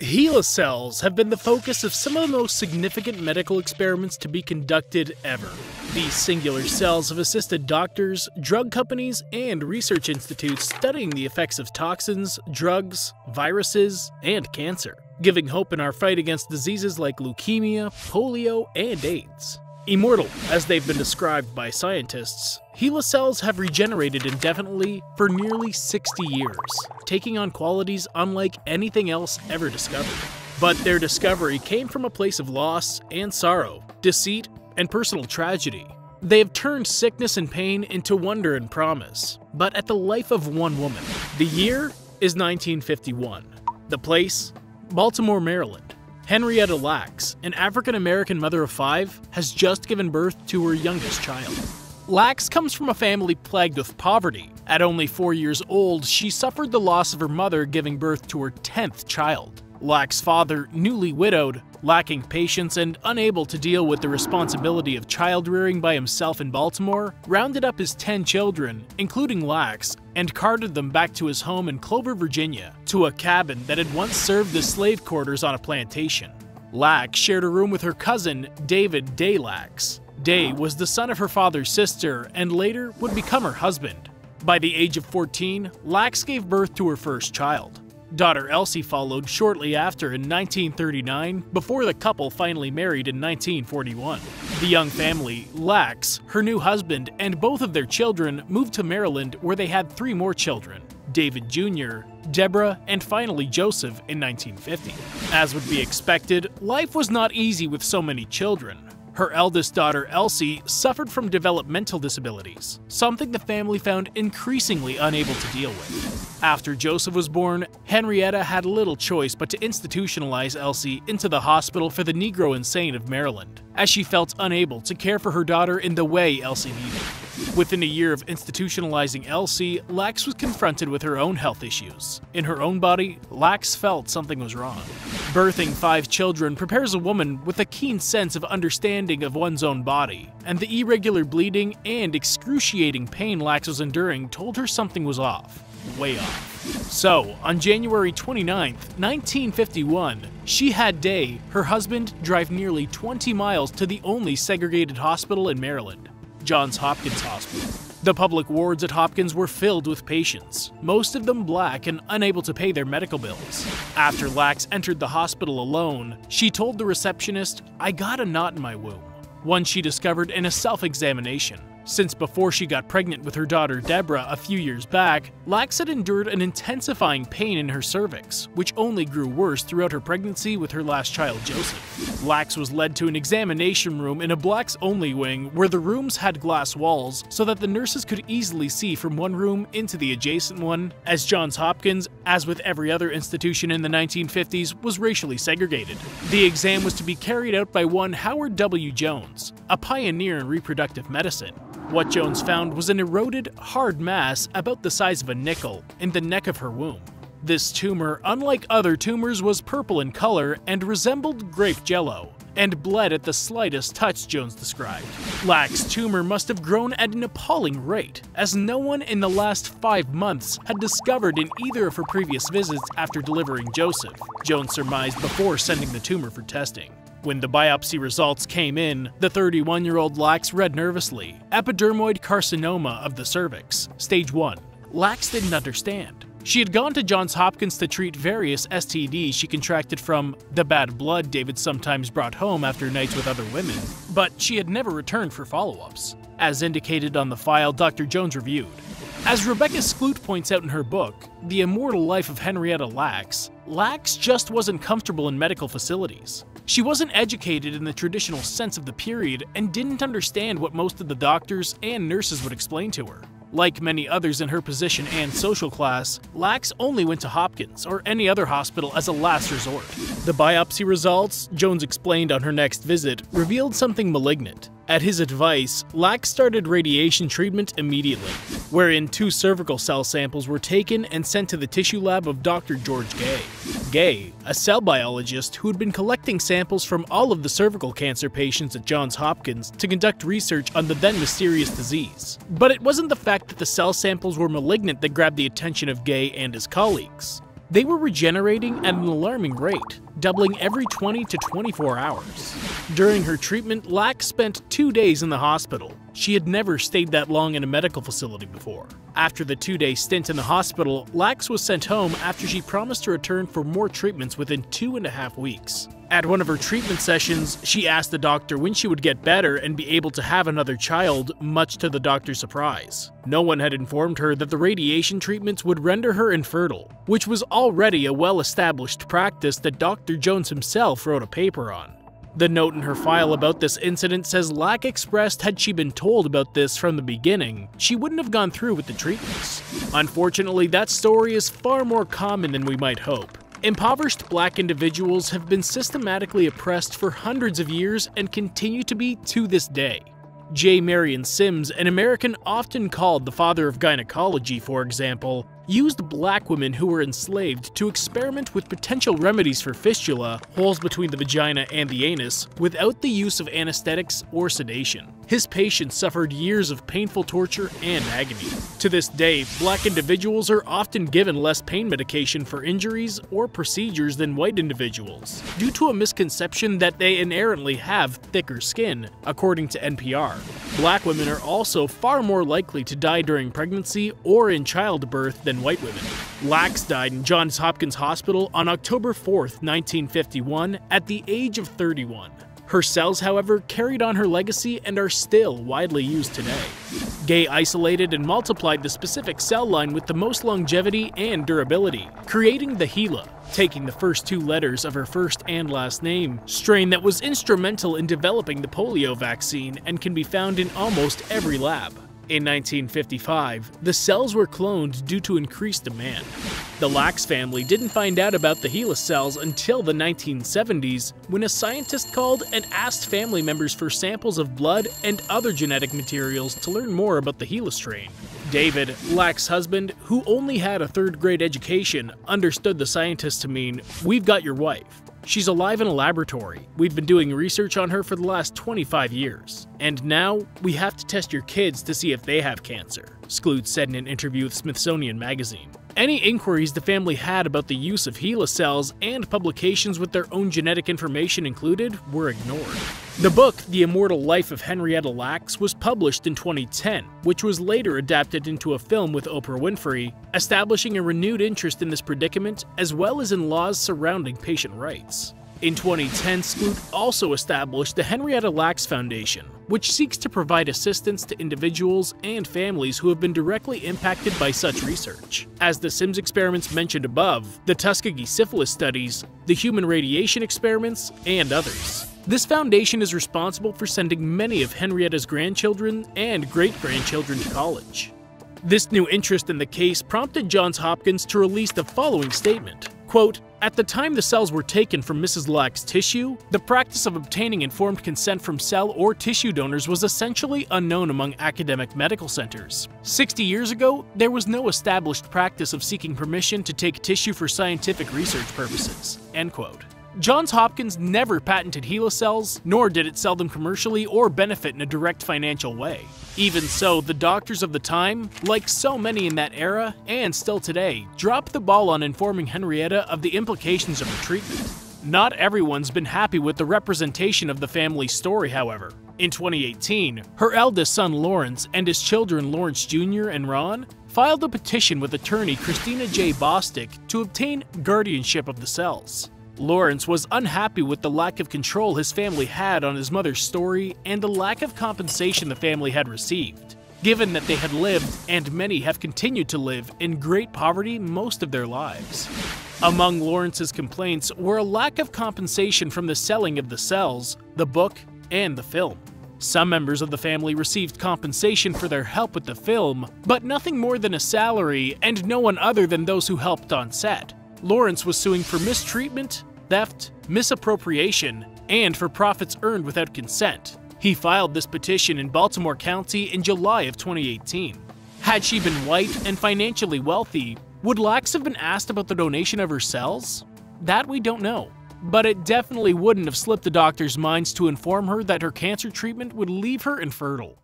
HeLa cells have been the focus of some of the most significant medical experiments to be conducted ever. These singular cells have assisted doctors, drug companies, and research institutes studying the effects of toxins, drugs, viruses, and cancer, giving hope in our fight against diseases like leukemia, polio, and AIDS. Immortal, as they've been described by scientists, HeLa cells have regenerated indefinitely for nearly 60 years, taking on qualities unlike anything else ever discovered. But their discovery came from a place of loss and sorrow, deceit, and personal tragedy. They have turned sickness and pain into wonder and promise, but at the life of one woman. The year is 1951. The place? Baltimore, Maryland. Henrietta Lacks, an African American mother of five, has just given birth to her youngest child. Lacks comes from a family plagued with poverty. At only four years old, she suffered the loss of her mother giving birth to her 10th child. Lacks' father, newly widowed, lacking patience and unable to deal with the responsibility of child rearing by himself in Baltimore, rounded up his 10 children, including Lacks, and carted them back to his home in Clover, Virginia, to a cabin that had once served as slave quarters on a plantation. Lacks shared a room with her cousin, David Day Lacks. Day was the son of her father's sister and later would become her husband. By the age of 14, Lacks gave birth to her first child. Daughter Elsie followed shortly after in 1939 before the couple finally married in 1941. The young family, Lacks, her new husband, and both of their children moved to Maryland where they had three more children David Jr., Deborah, and finally Joseph in 1950. As would be expected, life was not easy with so many children. Her eldest daughter, Elsie, suffered from developmental disabilities, something the family found increasingly unable to deal with. After Joseph was born, Henrietta had little choice but to institutionalize Elsie into the Hospital for the Negro Insane of Maryland, as she felt unable to care for her daughter in the way Elsie needed. Within a year of institutionalizing Elsie, Lacks was confronted with her own health issues. In her own body, Lacks felt something was wrong. Birthing five children prepares a woman with a keen sense of understanding of one's own body, and the irregular bleeding and excruciating pain Lacks was enduring told her something was off. Way off. So, on January 29, 1951, she had Day, her husband, drive nearly 20 miles to the only segregated hospital in Maryland. Johns Hopkins Hospital. The public wards at Hopkins were filled with patients, most of them black and unable to pay their medical bills. After Lacks entered the hospital alone, she told the receptionist, I got a knot in my womb, one she discovered in a self examination. Since before she got pregnant with her daughter Deborah a few years back, Lacks had endured an intensifying pain in her cervix, which only grew worse throughout her pregnancy with her last child Joseph. Lacks was led to an examination room in a blacks only wing where the rooms had glass walls so that the nurses could easily see from one room into the adjacent one, as Johns Hopkins, as with every other institution in the 1950s, was racially segregated. The exam was to be carried out by one Howard W. Jones, a pioneer in reproductive medicine. What Jones found was an eroded, hard mass about the size of a nickel in the neck of her womb. This tumor, unlike other tumors, was purple in color and resembled grape jello, and bled at the slightest touch, Jones described. Lacks' tumor must have grown at an appalling rate, as no one in the last five months had discovered in either of her previous visits after delivering Joseph, Jones surmised before sending the tumor for testing. When the biopsy results came in, the 31 year old Lacks read nervously epidermoid carcinoma of the cervix, stage 1. Lacks didn't understand. She had gone to Johns Hopkins to treat various STDs she contracted from the bad blood David sometimes brought home after nights with other women, but she had never returned for follow ups, as indicated on the file Dr. Jones reviewed. As Rebecca Skloot points out in her book, The Immortal Life of Henrietta Lacks, Lacks just wasn't comfortable in medical facilities. She wasn't educated in the traditional sense of the period and didn't understand what most of the doctors and nurses would explain to her. Like many others in her position and social class, Lacks only went to Hopkins or any other hospital as a last resort. The biopsy results, Jones explained on her next visit, revealed something malignant. At his advice, Lacks started radiation treatment immediately, wherein two cervical cell samples were taken and sent to the tissue lab of Dr. George Gey. Gey, a cell biologist who had been collecting samples from all of the cervical cancer patients at Johns Hopkins to conduct research on the then mysterious disease. But it wasn't the fact that the cell samples were malignant that grabbed the attention of Gey and his colleagues. They were regenerating at an alarming rate, doubling every 20 to 24 hours. During her treatment, Lacks spent two days in the hospital. She had never stayed that long in a medical facility before. After the two day stint in the hospital, Lacks was sent home after she promised to return for more treatments within two and a half weeks. At one of her treatment sessions, she asked the doctor when she would get better and be able to have another child, much to the doctor's surprise. No one had informed her that the radiation treatments would render her infertile, which was already a well established practice that Dr. Jones himself wrote a paper on. The note in her file about this incident says Lacks expressed had she been told about this from the beginning, she wouldn't have gone through with the treatments. Unfortunately, that story is far more common than we might hope. Impoverished black individuals have been systematically oppressed for hundreds of years and continue to be to this day. J. Marion Sims, an American often called the father of gynecology, for example, used black women who were enslaved to experiment with potential remedies for fistula, holes between the vagina and the anus, without the use of anesthetics or sedation. His patients suffered years of painful torture and agony. To this day, black individuals are often given less pain medication for injuries or procedures than white individuals, due to a misconception that they inherently have thicker skin, according to NPR. Black women are also far more likely to die during pregnancy or in childbirth than white women. Lacks died in Johns Hopkins Hospital on October 4, 1951, at the age of 31. Her cells, however, carried on her legacy and are still widely used today. Gey isolated and multiplied the specific cell line with the most longevity and durability, creating the HeLa, taking the first two letters of her first and last name, strain that was instrumental in developing the polio vaccine and can be found in almost every lab. In 1955, the cells were cloned due to increased demand. The Lacks family didn't find out about the HeLa cells until the 1970s, when a scientist called and asked family members for samples of blood and other genetic materials to learn more about the HeLa strain. David, Lacks's husband, who only had a third grade education, understood the scientist to mean, We've got your wife. She's alive in a laboratory. We've been doing research on her for the last 25 years. And now, we have to test your kids to see if they have cancer, Skloot said in an interview with Smithsonian Magazine. Any inquiries the family had about the use of HeLa cells and publications with their own genetic information included were ignored. The book, The Immortal Life of Henrietta Lacks, was published in 2010, which was later adapted into a film with Oprah Winfrey, establishing a renewed interest in this predicament as well as in laws surrounding patient rights. In 2010, Skloot also established the Henrietta Lacks Foundation, which seeks to provide assistance to individuals and families who have been directly impacted by such research. As the Sims experiments mentioned above, the Tuskegee syphilis studies, the human radiation experiments, and others. This foundation is responsible for sending many of Henrietta's grandchildren and great-grandchildren to college. This new interest in the case prompted Johns Hopkins to release the following statement. Quote, at the time the cells were taken from Mrs. Lacks' tissue, the practice of obtaining informed consent from cell or tissue donors was essentially unknown among academic medical centers. 60 years ago, there was no established practice of seeking permission to take tissue for scientific research purposes. End quote. Johns Hopkins never patented HeLa cells, nor did it sell them commercially or benefit in a direct financial way. Even so, the doctors of the time, like so many in that era, and still today, dropped the ball on informing Henrietta of the implications of her treatment. Not everyone's been happy with the representation of the family's story, however. In 2018, her eldest son Lawrence and his children Lawrence Jr. and Ron filed a petition with attorney Christina J. Bostic to obtain guardianship of the cells. Lawrence was unhappy with the lack of control his family had on his mother's story and the lack of compensation the family had received, given that they had lived, and many have continued to live, in great poverty most of their lives. Among Lawrence's complaints were a lack of compensation from the selling of the cells, the book, and the film. Some members of the family received compensation for their help with the film, but nothing more than a salary and no one other than those who helped on set. Lawrence was suing for mistreatment, theft, misappropriation, and for profits earned without consent. He filed this petition in Baltimore County in July of 2018. Had she been white and financially wealthy, would Lacks have been asked about the donation of her cells? That we don't know. But it definitely wouldn't have slipped the doctor's minds to inform her that her cancer treatment would leave her infertile.